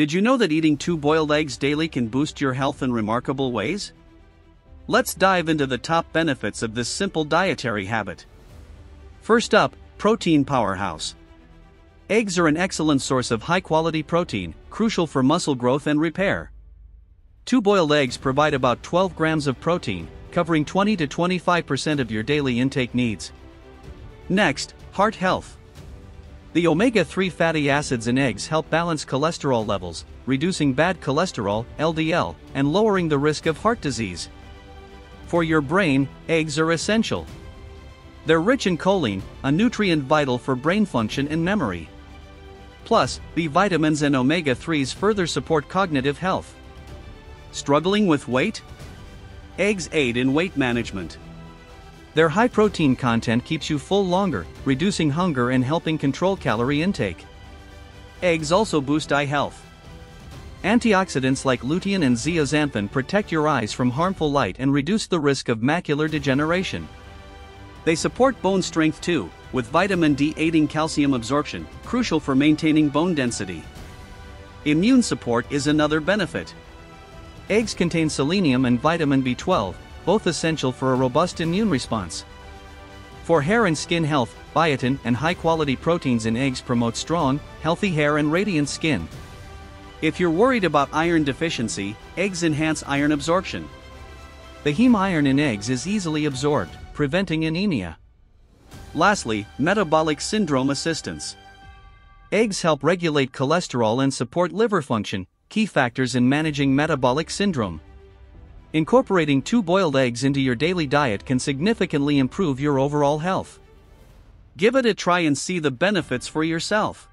Did you know that eating two boiled eggs daily can boost your health in remarkable ways? Let's dive into the top benefits of this simple dietary habit. First up, protein powerhouse. Eggs are an excellent source of high quality protein, crucial for muscle growth and repair. Two boiled eggs provide about 12 grams of protein, covering 20 to 25% of your daily intake needs. Next, heart health. The omega 3 fatty acids in eggs help balance cholesterol levels, reducing bad cholesterol, LDL, and lowering the risk of heart disease. For your brain, eggs are essential. They're rich in choline, a nutrient vital for brain function and memory. Plus, B vitamins and omega 3s further support cognitive health. Struggling with weight? Eggs aid in weight management. Their high protein content keeps you full longer, reducing hunger and helping control calorie intake. Eggs also boost eye health. Antioxidants like lutein and zeaxanthin protect your eyes from harmful light and reduce the risk of macular degeneration. They support bone strength too, with vitamin D aiding calcium absorption, crucial for maintaining bone density. Immune support is another benefit. Eggs contain selenium and vitamin B12, both essential for a robust immune response. For hair and skin health, biotin and high quality proteins in eggs promote strong, healthy hair and radiant skin. If you're worried about iron deficiency, eggs enhance iron absorption. The heme iron in eggs is easily absorbed, preventing anemia. Lastly, metabolic syndrome assistance. Eggs help regulate cholesterol and support liver function, key factors in managing metabolic syndrome. Incorporating two boiled eggs into your daily diet can significantly improve your overall health. Give it a try and see the benefits for yourself.